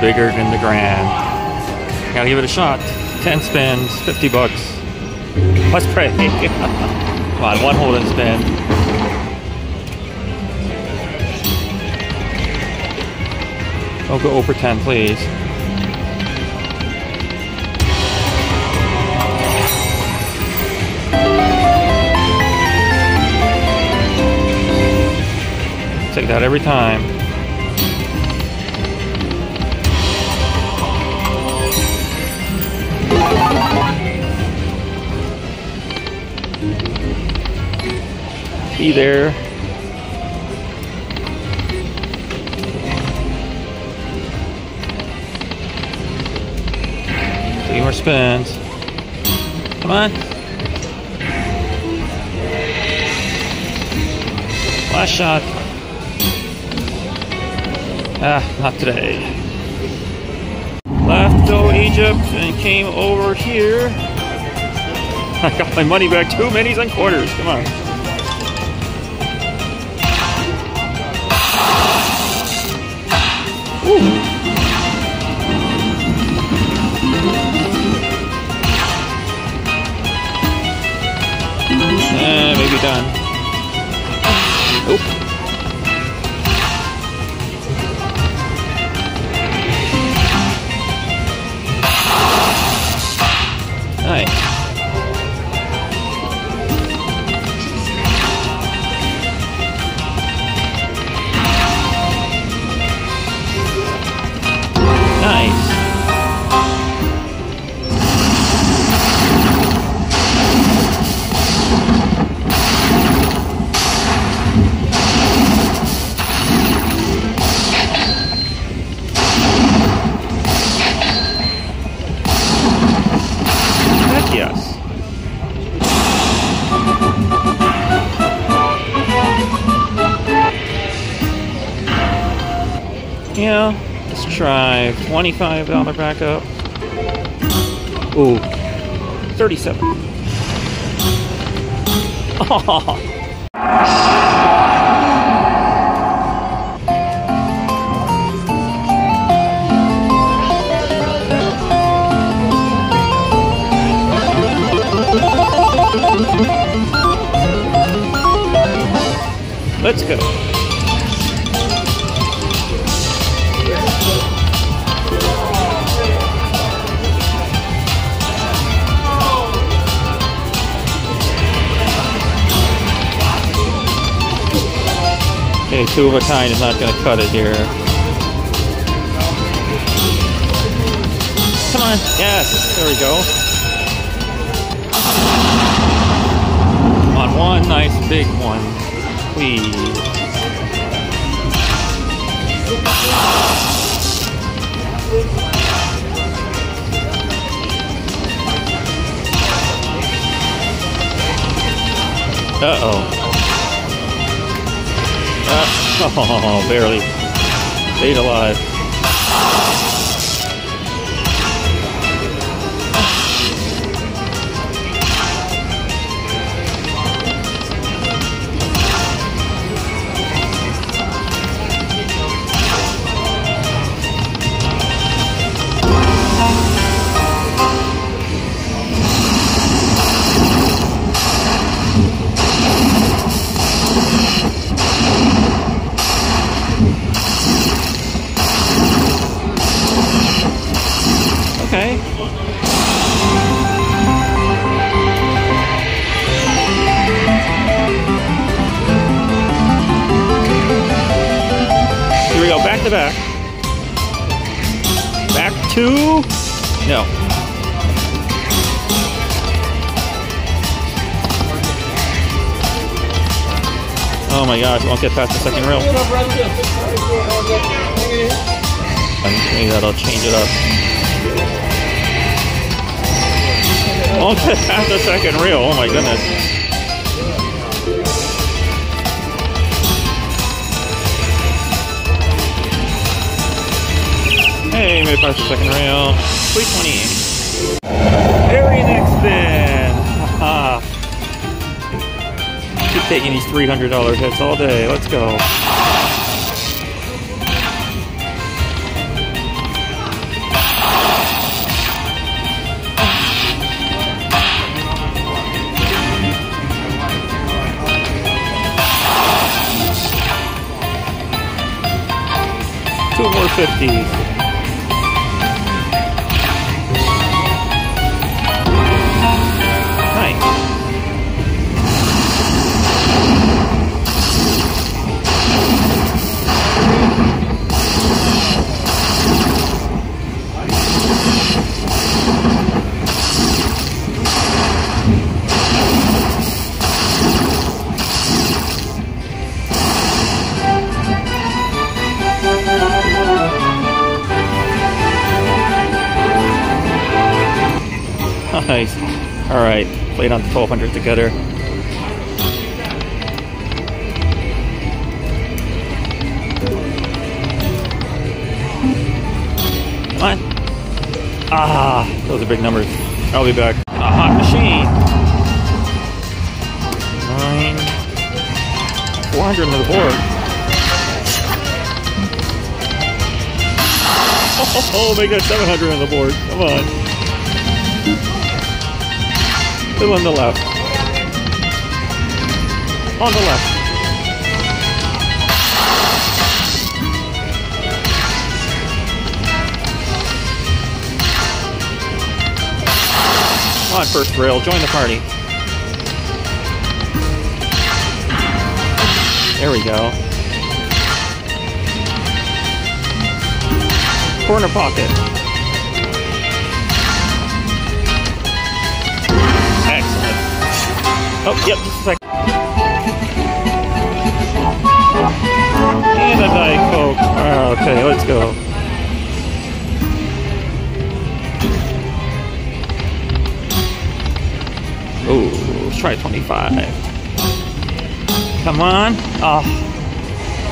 bigger than the grand. Gotta give it a shot. 10 spins, 50 bucks. Let's pray. Come on, one hold and spin. Don't go over 10, please. Take that every time. There. Three more spins. Come on. Last shot. Ah, not today. Left go Egypt and came over here. I got my money back. Two minis and quarters. Come on. Eh, maybe done. Yes. Yeah, let's try $25 backup. Ooh, 37. Oh. Let's go. Okay, two of a kind is not going to cut it here. Come on. Yes, there we go. On one nice big one, please. Uh-oh. Uh, oh, barely. Stayed alive. No. Oh my gosh, won't get past the second rail. Maybe that'll change it up. Won't get past the second reel. Oh my goodness. Hey, made past the second rail. 320. Very next spin. Keep taking these $300 hits all day. Let's go. Two more 50s. Played on the 1200 together. Come on. Ah, those are big numbers. I'll be back. A hot machine. Nine. 400 on the board. Oh, they got 700 on the board. Come on. Still on the left. On the left. Come on, first rail, join the party. There we go. Corner pocket. Oh, yep, just a sec. And a Diet Coke. Oh, okay, let's go. Oh, let's try 25. Come on. Oh,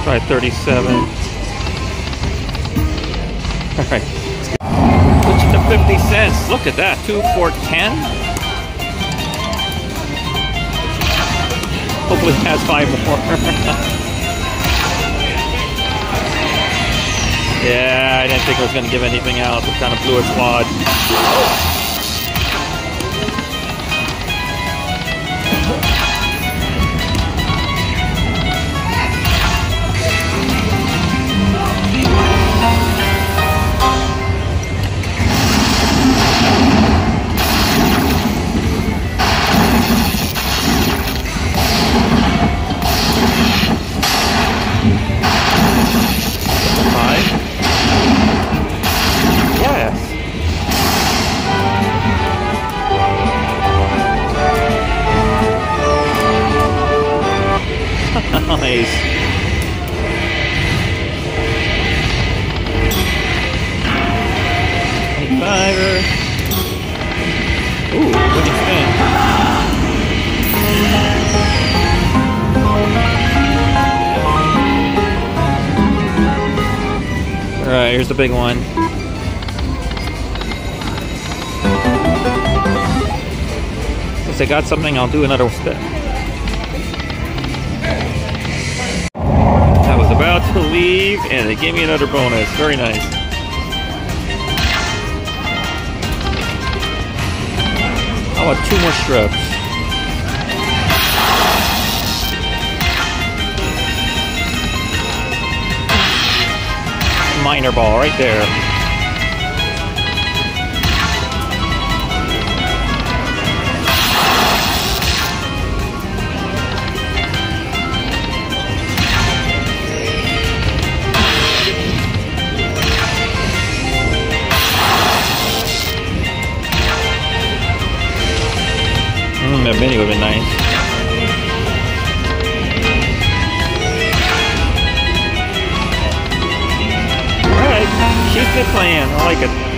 try 37. All right. Switch it to 50 cents. Look at that. 2 for 10. Hopefully has five more. yeah, I didn't think I was going to give anything out. It kind of blew its wad. Ooh, good spin. All right, here's the big one. Since I got something, I'll do another spin. I was about to leave, and they gave me another bonus. Very nice. How about two more strips? Minor ball right there. Mini would have been nice. Alright, keep it playing. I like it.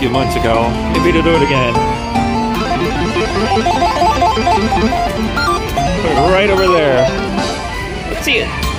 Few months ago. Maybe to do it again. Put it right over there. Let's see it.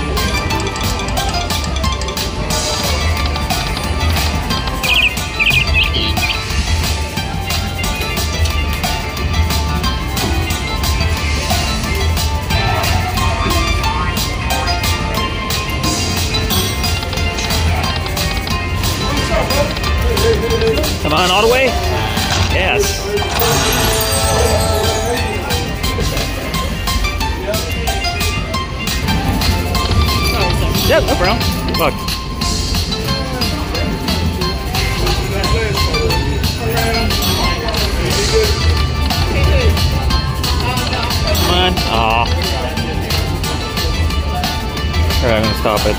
Stop it.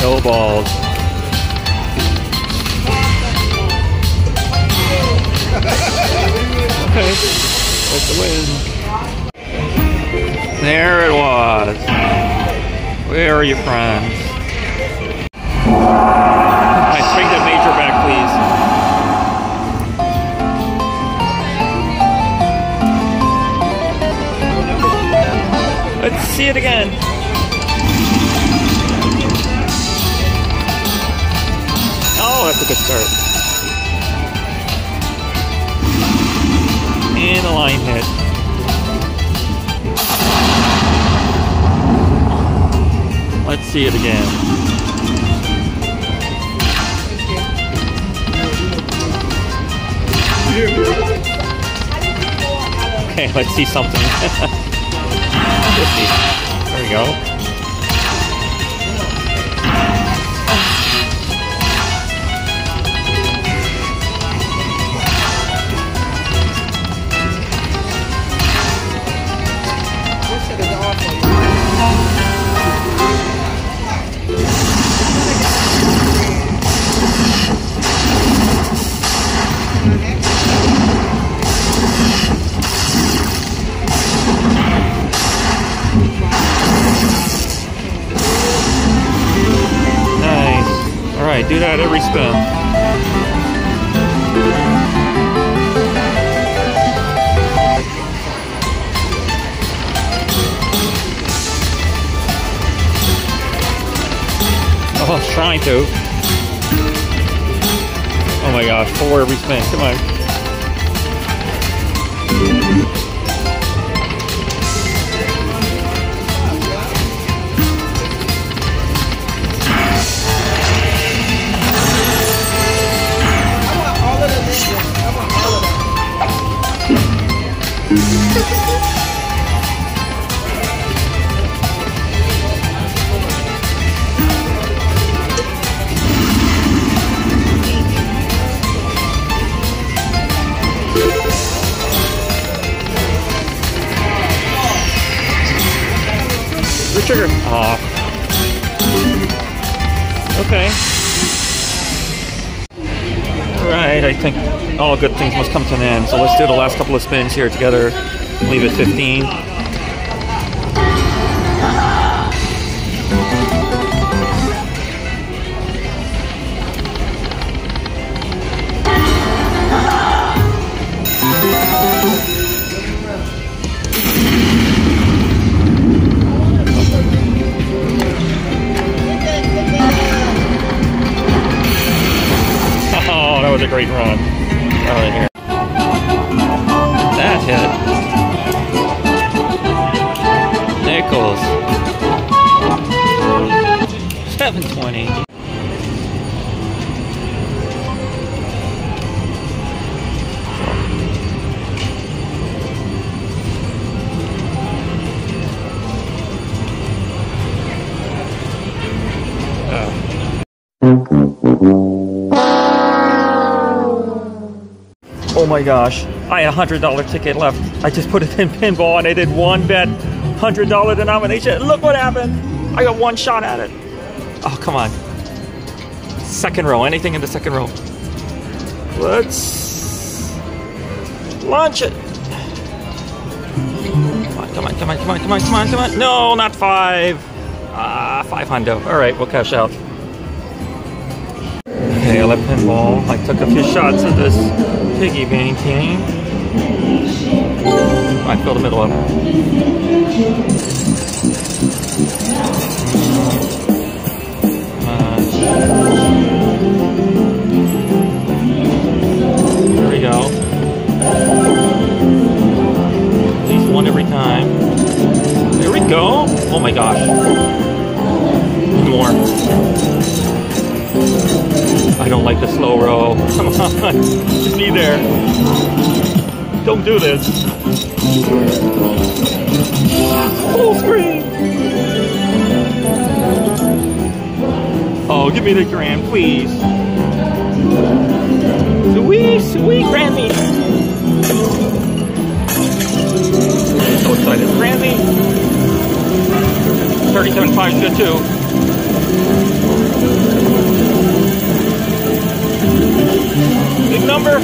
No balls. Okay, that's the win. There it was. Where are you friends? See it again. Oh, that's a good start. And a line hit. Let's see it again. Okay, let's see something. 50. There we go. Do that every spin. Oh, trying to. Oh my gosh, four every spin. Come on. Trigger. Aw. Okay. Alright, I think all good things must come to an end. So let's do the last couple of spins here together. Leave it 15. Great run. My gosh. I had a hundred dollar ticket left. I just put it in pinball and I did one bet, hundred dollar denomination. Look what happened. I got one shot at it. Oh come on. Second row. Anything in the second row. Let's Launch it. Come on, come on, come on, come on, come on, come on. No, not five. Ah, five hundo. All right, we'll cash out. Okay, I left pinball. I took a few shots of this Piggy Bankin'. I filled the middle up. There we go. At least one every time. There we go. Oh my gosh. More. I don't like the slow roll. Come on, just be there. Don't do this. Full screen. Oh, give me the grand, please. Sweet, sweet Grammy. So excited. Grammy. 37.5 to 2. team number?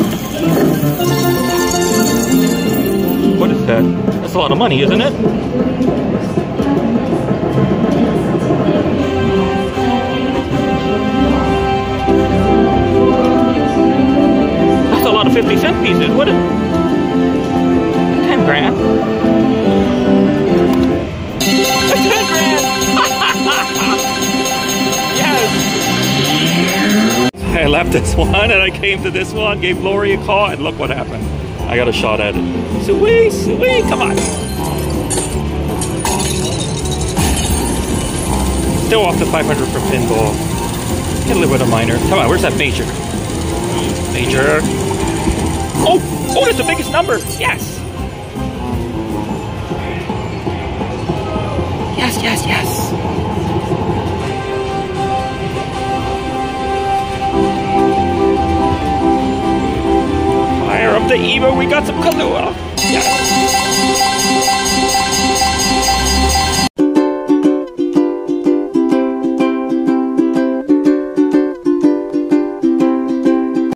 What is that? That's a lot of money, isn't it? That's a lot of 50 cent pieces, would 10 grand. I left this one and I came to this one, gave Lori a call, and look what happened. I got a shot at it. Sweet, sweet, come on. Still off the 500 for pinball. Can live with a minor. Come on, where's that major? Major. Oh, oh, that's the biggest number. Yes. Yes, yes, yes. The Evo. We got some Kahlua. Yes.